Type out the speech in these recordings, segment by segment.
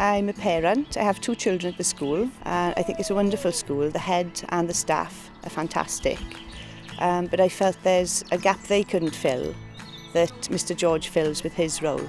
I'm a parent. I have two children at the school. Uh, I think it's a wonderful school. The head and the staff are fantastic. Um, but I felt there's a gap they couldn't fill that Mr George fills with his role.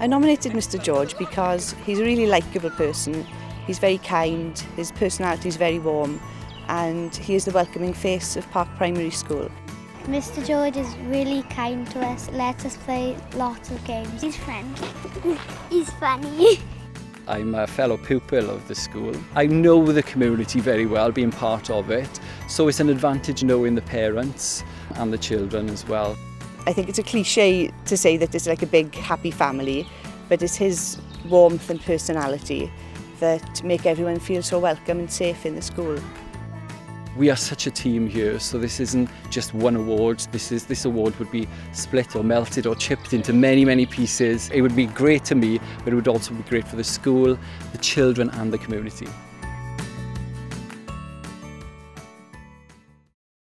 I nominated Mr George because he's a really likeable person He's very kind, his personality is very warm and he is the welcoming face of Park Primary School. Mr George is really kind to us, lets us play lots of games. He's friendly. He's funny. I'm a fellow pupil of the school. I know the community very well, being part of it, so it's an advantage knowing the parents and the children as well. I think it's a cliche to say that it's like a big happy family, but it's his warmth and personality together to make everyone feel so welcome and safe in the school. We are such a team here, so this isn't just one award. This is this award would be split or melted or chipped into many, many pieces. It would be great to me, but it would also be great for the school, the children and the community.